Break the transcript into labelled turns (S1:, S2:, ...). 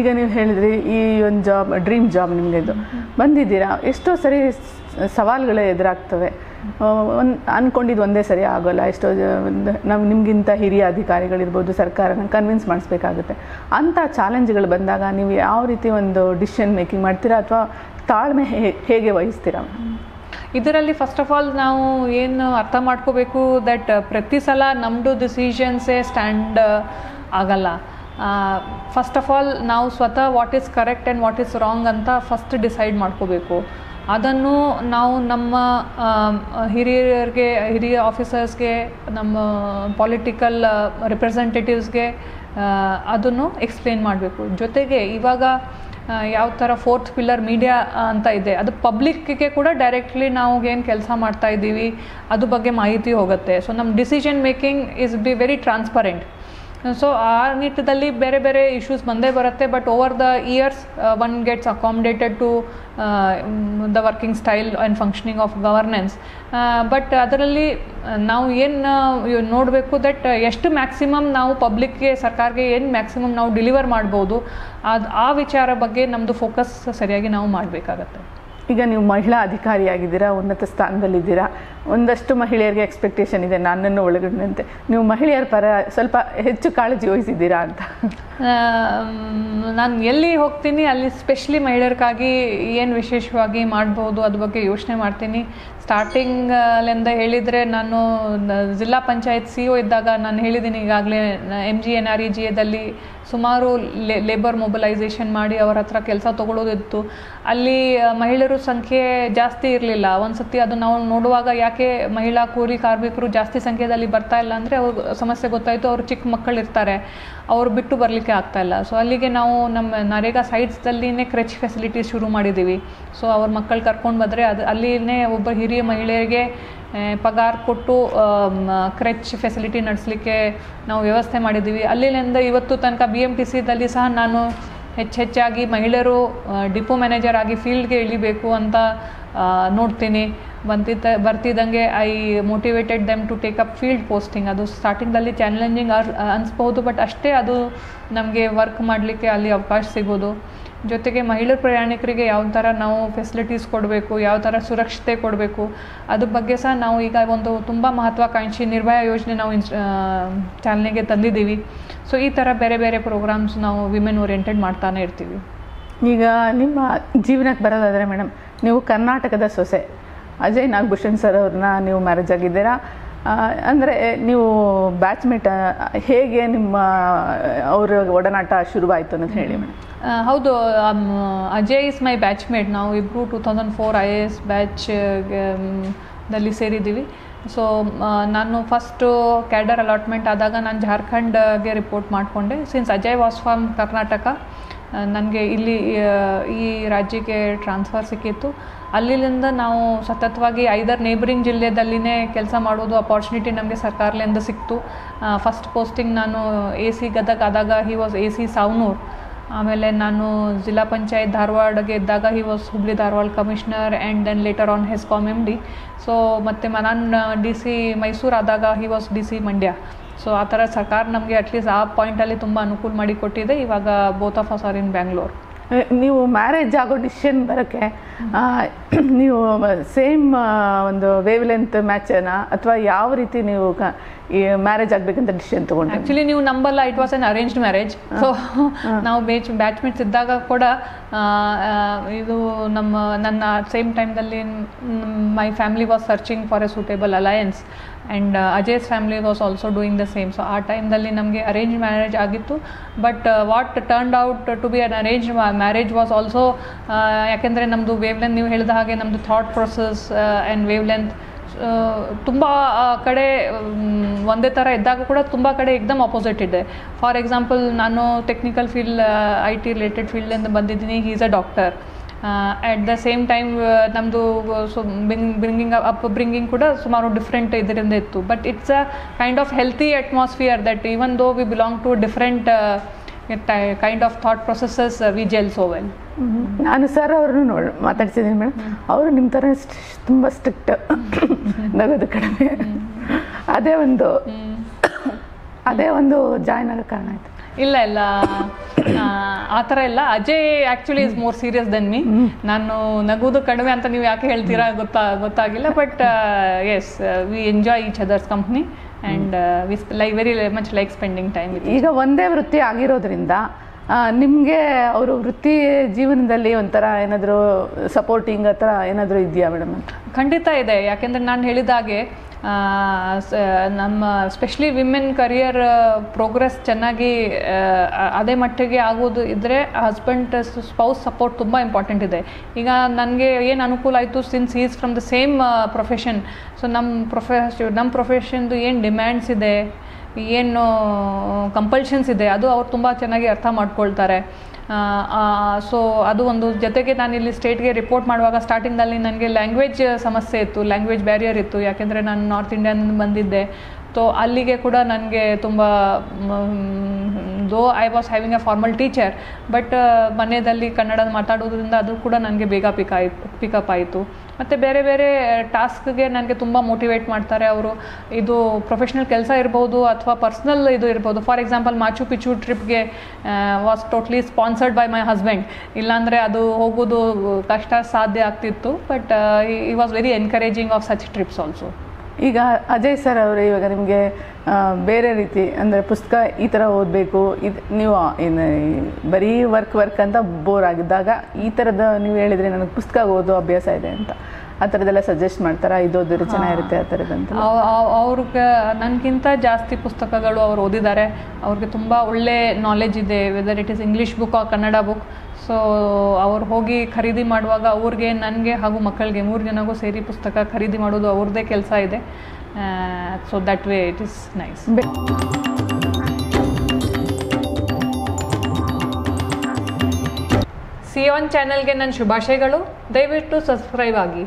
S1: ಈಗ ನೀವು ಹೇಳಿದ್ರಿ ಈ ಒಂದು ಜಾಬ್ ಡ್ರೀಮ್ ಜಾಬ್ ನಿಮಗೆ ಇದು. ಬಂದಿದ್ದೀರಾ? ಎಷ್ಟೋ ಸರಿ ಸವಾಲುಗಳೇ ಎದುರಾಗ್ತವೆ. ಒಂದು ಅಂದ್ಕೊಂಡಿದ್ದು ಒಂದೇ ಸರಿ ಆಗೋಲ್ಲ. ಎಷ್ಟೋ ನಾವು ನಿಮಗಿಂತ ಹಿರಿಯ ಅಧಿಕಾರಿಗಳಿರ್ಬೋದು ಸರ್ಕಾರನ ಕನ್ವಿನ್ಸ್ ಮಾಡಿಸ್ಬೇಕಾಗುತ್ತೆ. ಅಂಥ ಚಾಲೆಂಜ್ಗಳು ಬಂದಾಗ ನೀವು ಯಾವ ರೀತಿ ಒಂದು ಡಿಸಿಷನ್ ಮೇಕಿಂಗ್ ಮಾಡ್ತೀರಾ ಅಥವಾ ತಾಳ್ಮೆ ಹೇಗೆ ವಹಿಸ್ತೀರಾ?
S2: ಇದರಲ್ಲಿ ಫಸ್ಟ್ ಆಫ್ ಆಲ್ ನಾವು ಏನು ಅರ್ಥ ಮಾಡ್ಕೋಬೇಕು ದಟ್ ಪ್ರತಿ ಸಲ ನಮ್ಮದು ಡಿಸಿಷನ್ಸೇ ಸ್ಟ್ಯಾಂಡ್ ಆಗಲ್ಲ. ಫಸ್ಟ್ ಆಫ್ ಆಲ್ ನಾವು ಸ್ವತಃ what is correct and what is wrong ಅಂತ ಫಸ್ಟ್ ಡಿಸೈಡ್ ಮಾಡ್ಕೋಬೇಕು. ಅದನ್ನು ನಾವು ನಮ್ಮ ಹಿರಿಯರಿಗೆ, ಹಿರಿಯ ಆಫೀಸರ್ಸ್ಗೆ ನಮ್ಮ ಪೊಲಿಟಿಕಲ್ ರಿಪ್ರೆಸೆಂಟೇಟಿವ್ಸ್ಗೆ ಅದನ್ನು ಎಕ್ಸ್ಪ್ಲೇನ್ ಮಾಡಬೇಕು. ಜೊತೆಗೆ ಇವಾಗ ಯಾವ ಥರ ಫೋರ್ತ್ ಪಿಲ್ಲರ್ ಮೀಡಿಯಾ ಅಂತ ಇದೆ, ಅದು ಪಬ್ಲಿಕ್ಗೆ ಕೂಡ ಡೈರೆಕ್ಟ್ಲಿ ನಾವು ಏನು ಕೆಲಸ ಮಾಡ್ತಾ ಇದ್ದೀವಿ ಅದ್ರ ಬಗ್ಗೆ ಮಾಹಿತಿ ಹೋಗುತ್ತೆ. ಸೊ ನಮ್ಮ decision making is be very transparent so ಆ ನಿಟ್ಟಿನಲ್ಲಿ ಬೇರೆ ಬೇರೆ ಇಶ್ಯೂಸ್ ಬಂದೇ ಬರುತ್ತೆ but over the years one gets accommodated to the working style and functioning of governance but ಅದರಲ್ಲಿ ನಾವು ಏನು ನೋಡಬೇಕು ದಟ್ ಎಷ್ಟು ಮ್ಯಾಕ್ಸಿಮಮ್ ನಾವು ಪಬ್ಲಿಕ್ಗೆ ಸರ್ಕಾರಕ್ಕೆ ಏನು ಮ್ಯಾಕ್ಸಿಮಮ್ ನಾವು ಡಿಲಿವರ್ ಮಾಡ್ಬೋದು, ಅದು, ಆ ವಿಚಾರ ಬಗ್ಗೆ ನಮ್ಮದು ಫೋಕಸ್ ಸರಿಯಾಗಿ ನಾವು ಮಾಡಬೇಕಾಗತ್ತೆ.
S1: ಈಗ ನೀವು ಮಹಿಳಾ ಅಧಿಕಾರಿಯಾಗಿದ್ದೀರಾ, ಉನ್ನತ ಸ್ಥಾನದಲ್ಲಿದ್ದೀರಾ ಒಂದಷ್ಟು ಮಹಿಳೆಯರಿಗೆ ಎಕ್ಸ್ಪೆಕ್ಟೇಷನ್ ಇದೆ, ನನ್ನನ್ನು ಒಳಗೊಂಡಂತೆ. ನೀವು ಮಹಿಳೆಯರ ಪರ ಸ್ವಲ್ಪ ಹೆಚ್ಚು ಕಾಳಜಿ ವಹಿಸಿದ್ದೀರಾ ಅಂತ.
S2: ನಾನು ಎಲ್ಲಿ ಹೋಗ್ತೀನಿ, ಅಲ್ಲಿ ಸ್ಪೆಷಲಿ ಮಹಿಳೆಯರಿಗಾಗಿ ಏನು ವಿಶೇಷವಾಗಿ ಮಾಡ್ಬೋದು ಅದ್ರ ಬಗ್ಗೆ ಯೋಚನೆ ಮಾಡ್ತೀನಿ. ಸ್ಟಾರ್ಟಿಂಗಲ್ಲಿಂದ ಹೇಳಿದರೆ ನಾನು ಜಿಲ್ಲಾ ಪಂಚಾಯತ್ ಸಿ ಒ ಇದ್ದಾಗ ನಾನು ಹೇಳಿದ್ದೀನಿ ಈಗಾಗಲೇ M G N R E G ಎದಲ್ಲಿ ಸುಮಾರು ಲೇಬರ್ ಮೊಬಿಲೈಸೇಷನ್ ಮಾಡಿ ಅವರ ಹತ್ರ ಕೆಲಸ ತೊಗೊಳೋದಿತ್ತು. ಅಲ್ಲಿ ಮಹಿಳೆಯರು ಸಂಖ್ಯೆ ಜಾಸ್ತಿ ಇರಲಿಲ್ಲ. ಒಂದು ಸತಿ ಅದು ನಾವು ನೋಡುವಾಗ ಯಾಕೆ ಮಹಿಳಾ ಕೂಲಿ ಕಾರ್ಮಿಕರು ಜಾಸ್ತಿ ಸಂಖ್ಯೆಯಲ್ಲಿ ಬರ್ತಾ ಇಲ್ಲ ಅಂದರೆ ಅವ್ರಿಗೆ ಸಮಸ್ಯೆ ಗೊತ್ತಾಯಿತು, ಅವರು ಚಿಕ್ಕ ಮಕ್ಕಳು ಇರ್ತಾರೆ. ಅವ್ರು ಬಿಟ್ಟು ಬರಲಿಕ್ಕೆ ಆಗ್ತಾ ಇಲ್ಲ. ಸೊ ಅಲ್ಲಿಗೆ ನಾವು ನಮ್ಮ ನರೇಗಾ ಸೈಟ್ಸ್ದಲ್ಲಿನೇ ಕ್ರೆಚ್ ಫೆಸಿಲಿಟಿ ಶುರು ಮಾಡಿದ್ದೀವಿ ಸೊ ಅವ್ರ ಮಕ್ಕಳು ಕರ್ಕೊಂಡು ಬಂದರೆ ಅದು ಅಲ್ಲಿನೇ ಒಬ್ಬ ಹಿರಿಯ ಮಹಿಳೆಯರಿಗೆ ಪಗಾರ್ ಕೊಟ್ಟು ಕ್ರೆಚ್ ಫೆಸಿಲಿಟಿ ನಡೆಸಲಿಕ್ಕೆ ನಾವು ವ್ಯವಸ್ಥೆ ಮಾಡಿದ್ದೀವಿ ಅಲ್ಲಿಂದ ಇವತ್ತು ತನಕ ಬಿ ಎಂ ಟಿ ಸಹ ನಾನು ಹೆಚ್ಚೆಚ್ಚಾಗಿ ಮಹಿಳೆಯರು ಡಿಪೋ ಮ್ಯಾನೇಜರ್ ಆಗಿ ಫೀಲ್ಡ್ಗೆ ಇಳಿಬೇಕು ಅಂತ ನೋಡ್ತೀನಿ. ಬಂತಿದ್ದ ಬರ್ತಿದ್ದಂಗೆ I motivated them to take up field posting ಅದು ಸ್ಟಾರ್ಟಿಂಗಲ್ಲಿ ಚಾಲೆಂಜಿಂಗ್ ಅನಿಸ್ಬಹುದು ಬಟ್ ಅಷ್ಟೇ ಅದು ನಮಗೆ ವರ್ಕ್ ಮಾಡಲಿಕ್ಕೆ ಅಲ್ಲಿ ಅವಕಾಶ ಸಿಗೋದು. ಜೊತೆಗೆ ಮಹಿಳಾ ಪ್ರಯಾಣಿಕರಿಗೆ ಯಾವ ಥರ ನಾವು ಫೆಸಿಲಿಟೀಸ್ ಕೊಡಬೇಕು, ಯಾವ ಥರ ಸುರಕ್ಷತೆ ಕೊಡಬೇಕು ಅದ್ರ ಬಗ್ಗೆ ಸಹ ನಾವು ಈಗ ಒಂದು ತುಂಬ ಮಹತ್ವಾಕಾಂಕ್ಷಿ ನಿರ್ಭಯ ಯೋಜನೆ ನಾವು ಇನ್ಸ್ ಚಾಲನೆಗೆ ತಂದಿದ್ದೀವಿ. ಸೊ ಈ ಥರ ಬೇರೆ ಬೇರೆ ಪ್ರೋಗ್ರಾಮ್ಸ್ ನಾವು ವಿಮೆನ್ ಓರಿಯೆಂಟೆಡ್ ಮಾಡ್ತಾನೆ ಇರ್ತೀವಿ.
S1: ಈಗ ನಿಮ್ಮ ಜೀವನಕ್ಕೆ ಬರೋದಾದರೆ ಮೇಡಮ್ ನೀವು ಕರ್ನಾಟಕದ ಸೊಸೆ. ಅಜಯ್ ನಾಗಭೂಷಣ್ ಸರ್ ಅವ್ರನ್ನ ನೀವು ಮ್ಯಾರೇಜ್ ಆಗಿದ್ದೀರಾ? ಅಂದರೆ ನೀವು ಬ್ಯಾಚ್ಮೇಟ್ ಹೇಗೆ ನಿಮ್ಮ ಅವರ ಒಡನಾಟ ಶುರುವಾಯಿತು ಅಂತ ಹೇಳಿ ಮೇಡಮ್
S2: ಹೌದು ಅಜಯ್ ಇಸ್ ಮೈ ಬ್ಯಾಚ್ಮೇಟ್ ನಾವು ಇಬ್ಬರು two thousand four I A S batch ದಲ್ಲಿ ಸೇರಿದ್ದೀವಿ. ಸೊ ನಾನು ಫಸ್ಟು ಕ್ಯಾಡರ್ ಅಲಾಟ್ಮೆಂಟ್ ಆದಾಗ ನಾನು ಜಾರ್ಖಂಡ್ಗೆ ರಿಪೋರ್ಟ್ ಮಾಡಿಕೊಂಡೆ. Since Ajay was from Karnataka ನನಗೆ ಇಲ್ಲಿ ಈ ರಾಜ್ಯಕ್ಕೆ ಟ್ರಾನ್ಸ್ಫರ್ ಸಿಕ್ಕಿತ್ತು. ಅಲ್ಲಿಂದ ನಾವು ಸತತವಾಗಿ ಐದರ್ ನೇಬರಿಂಗ್ ಜಿಲ್ಲೆದಲ್ಲಿನೇ ಕೆಲಸ ಮಾಡೋದು ಅಪಾರ್ಚುನಿಟಿ ನಮಗೆ ಸರ್ಕಾರದಿಂದ ಸಿಕ್ತು. ಫಸ್ಟ್ ಪೋಸ್ಟಿಂಗ್ ನಾನು ಎ ಸಿ ಗದಗ್ ಆದಾಗ he was A C Savanur ಆಮೇಲೆ ನಾನು ಜಿಲ್ಲಾ ಪಂಚಾಯತ್ ಧಾರವಾಡಗೆ ಇದ್ದಾಗ he was Hubli Dharwad commissioner and then later on HESCOM M D so ಮತ್ತು ನಾನು ಡಿ ಸಿ ಮೈಸೂರು ಆದಾಗ he was D C Mandya so ಆ ಥರ ಸರ್ಕಾರ ನಮಗೆ ಅಟ್ಲೀಸ್ಟ್ ಆ ಪಾಯಿಂಟಲ್ಲಿ ತುಂಬ ಅನುಕೂಲ ಮಾಡಿ ಕೊಟ್ಟಿದೆ. ಇವಾಗ both of us are in Bangalore
S1: ನೀವು ಮ್ಯಾರೇಜ್ ಆಗೋ ಡಿಸಿಷನ್ ಬರೋಕ್ಕೆ ನೀವು ಸೇಮ್ ಒಂದು ವೇವ್ ಲೆಂತ್ ಮ್ಯಾಚನ ಅಥವಾ ಯಾವ ರೀತಿ ನೀವು ಈ ಮ್ಯಾರೇಜ್ ಆಗಬೇಕಂತ ಡಿಸಿಷನ್ ತೊಗೊಂಡು
S2: ಆ್ಯಕ್ಚುಲಿ ನೀವು ನಂಬಲ್ಲ it was an arranged marriage so ನಾವು ಬೇಚ್ ಬ್ಯಾಚ್ಮೇಟ್ಸ್ ಇದ್ದಾಗ ಕೂಡ ಇದು ನಮ್ಮ ನನ್ನ same ಟೈಮ್ದಲ್ಲಿ my family was searching for a suitable alliance and Ajay's family was also doing the same so ಆ ಟೈಮ್ದಲ್ಲಿ ನಮಗೆ ಅರೇಂಜ್ ಮ್ಯಾರೇಜ್ ಆಗಿತ್ತು but what turned out to be an arrange marriage was also ಯಾಕೆಂದರೆ ನಮ್ಮದು wavelength ನೀವು ಹೇಳಿದ ಹಾಗೆ ನಮ್ಮದು thought process and wavelength ತುಂಬ ಕಡೆ ಒಂದೇ ಥರ ಇದ್ದಾಗ ಕೂಡ ತುಂಬ ಕಡೆ ಎಕ್ದಮ್ ಅಪೋಸಿಟ್ ಇದೆ ಫಾರ್ ಎಕ್ಸಾಂಪಲ್ ನಾನು technical field I T related ಫೀಲ್ಡಿಂದ ಬಂದಿದ್ದೀನಿ he's a doctor at the same time ನಮ್ಮದು ಸೊ ಬ್ರಿಂಗಿಂಗ್ ಅಪ್ ಬ್ರಿಂಗಿಂಗ್ ಕೂಡ ಸುಮಾರು ಡಿಫ್ರೆಂಟ್ ಇದರಿಂದ ಇತ್ತು. But it's a kind of healthy atmosphere that even though we belong to different kind of thought processes we gel so well
S1: ನಾನು sir ಅವ್ರನ್ನೂ ನೋಡಿ ಮಾತಾಡ್ಸಿದ್ದೀನಿ madam. ಅವರು ನಿಮ್ಮ ಥರ ತುಂಬ ಸ್ಟ್ರಿಕ್ಟ್ ನಗೋದು ಕಡಿಮೆ. ಅದೇ ಒಂದು ಅದೇ ಒಂದು ಜಾಯ್ನ್ ಆಗೋ ಕಾರಣ ಆಯಿತು.
S2: ಇಲ್ಲ ಇಲ್ಲ. ಆ, ಥರ ಇಲ್ಲ. Ajay actually is more serious than me ನಾನು ನಗುವುದು ಕಡಿಮೆ ಅಂತ ನೀವು ಯಾಕೆ ಹೇಳ್ತೀರಾ ಗೊತ್ತಾ ಗೊತ್ತಾಗಿಲ್ಲ but as we enjoy each others company and we like very much like spending time
S1: ಈಗ ಒಂದೇ ವೃತ್ತಿ ಆಗಿರೋದ್ರಿಂದ ನಿಮಗೆ ಅವರು ವೃತ್ತಿ ಜೀವನದಲ್ಲಿ ಒಂಥರ ಏನಾದರೂ ಸಪೋರ್ಟಿಂಗ್ ಆ ಥರ ಏನಾದರೂ ಇದೆಯಾ ಮೇಡಮ್ ಅಂತ
S2: ಖಂಡಿತ ಇದೆ. ಯಾಕೆಂದರೆ ನಾನು ಹೇಳಿದ ಹಾಗೆ ನಮ್ಮ ಸ್ಪೆಷಲಿ ವಿಮೆನ್ ಕರಿಯರ್ ಪ್ರೋಗ್ರೆಸ್ ಚೆನ್ನಾಗಿ ಅದೇ ಮಟ್ಟಿಗೆ ಆಗೋದು ಇದ್ದರೆ ಹಸ್ಬೆಂಡ್ ಸ್ಪೌಸ್ ಸಪೋರ್ಟ್ ತುಂಬ ಇಂಪಾರ್ಟೆಂಟ್ ಇದೆ. ಈಗ ನನಗೆ ಏನು ಅನುಕೂಲ ಆಯಿತು since is from the same profession so ನಮ್ಮ ಪ್ರೊಫೆಷ್ ನಮ್ಮ ಪ್ರೊಫೆಷನ್ದು ಏನು ಡಿಮ್ಯಾಂಡ್ಸ್ ಇದೆ, ಏನು ಕಂಪಲ್ಷನ್ಸ್ ಇದೆ, ಅದು ಅವ್ರು ತುಂಬ ಚೆನ್ನಾಗಿ ಅರ್ಥ ಮಾಡ್ಕೊಳ್ತಾರೆ. ಸೊ ಅದು ಒಂದು ಜೊತೆಗೆ ನಾನು ಇಲ್ಲಿ ಸ್ಟೇಟ್ಗೆ ರಿಪೋರ್ಟ್ ಮಾಡುವಾಗ ಸ್ಟಾರ್ಟಿಂಗಲ್ಲಿ ನನಗೆ ಲ್ಯಾಂಗ್ವೇಜ್ ಸಮಸ್ಯೆ ಇತ್ತು ಲ್ಯಾಂಗ್ವೇಜ್ ಬ್ಯಾರಿಯರ್ ಇತ್ತು. ಯಾಕೆಂದರೆ ನಾನು ನಾರ್ತ್ ಇಂಡಿಯನ್ ಬಂದಿದ್ದೆ. ಸೊ ಅಲ್ಲಿಗೆ ಕೂಡ ನನಗೆ ತುಂಬ though I was having a formal teacher but ಮನೆಯಲ್ಲಿ ಕನ್ನಡ ಮಾತಾಡೋದ್ರಿಂದ ಅದು ಕೂಡ ನನಗೆ ಬೇಗ ಪಿಕ್ ಆಯಿತು ಪಿಕಪ್ ಆಯಿತು. ಮತ್ತು ಬೇರೆ ಬೇರೆ ಟಾಸ್ಕ್ಗೆ ನನಗೆ ತುಂಬ ಮೋಟಿವೇಟ್ ಮಾಡ್ತಾರೆ ಅವರು. ಇದು ಪ್ರೊಫೆಷ್ನಲ್ ಕೆಲಸ ಇರ್ಬೋದು ಅಥವಾ ಪರ್ಸ್ನಲ್ ಇದು ಇರ್ಬೋದು. ಫಾರ್ ಎಕ್ಸಾಂಪಲ್ ಮಾಚು ಪಿಚು ಟ್ರಿಪ್ಗೆ was totally sponsored by my husband ಇಲ್ಲಾಂದರೆ ಅದು ಹೋಗೋದು ಕಷ್ಟ ಸಾಧ್ಯ ಆಗ್ತಿತ್ತು but he was very encouraging of such trips also
S1: ಈಗ ಅಜಯ್ ಸರ್ ಅವರು ಇವಾಗ ನಿಮಗೆ ಬೇರೆ ರೀತಿ ಅಂದರೆ ಪುಸ್ತಕ ಈ ಥರ ಓದಬೇಕು, ಇದು ನೀವು ಏನು ಬರೀ ವರ್ಕ್ ವರ್ಕ್ ಅಂತ ಬೋರ್ ಆಗಿದ್ದಾಗ ಈ ಥರದ ನೀವು ಹೇಳಿದರೆ ನನಗೆ ಪುಸ್ತಕ ಓದೋ ಅಭ್ಯಾಸ ಇದೆ ಅಂತ. ಆ ಥರದ್ದೆಲ್ಲ ಸಜೆಸ್ಟ್ ಮಾಡ್ತಾರಾ? ಇದು ಓದಿದ್ರೆ ಇರುತ್ತೆ ಆ ಥರದಂತ
S2: ಅವ್ರಿಗೆ ನನಗಿಂತ ಜಾಸ್ತಿ ಪುಸ್ತಕಗಳು ಅವ್ರು ಓದಿದ್ದಾರೆ ಅವ್ರಿಗೆ ತುಂಬ ಒಳ್ಳೆ ನಾಲೆಜ್ ಇದೆ whether it is English book ಆ ಕನ್ನಡ ಬುಕ್ ಸೊ ಅವ್ರು ಹೋಗಿ ಖರೀದಿ ಮಾಡುವಾಗ ಅವ್ರಿಗೆ ನನಗೆ ಹಾಗೂ ಮಕ್ಕಳಿಗೆ ಮೂರು ಜನಗೂ ಸೇರಿ ಪುಸ್ತಕ ಖರೀದಿ ಮಾಡೋದು ಅವ್ರದ್ದೇ ಕೆಲಸ ಇದೆ. So that way it is nice C one ಚಾನೆಲ್ಗೆ ನನ್ನ ಶುಭಾಶಯಗಳು. ದಯವಿಟ್ಟು ಸಬ್ಸ್ಕ್ರೈಬ್ ಆಗಿ.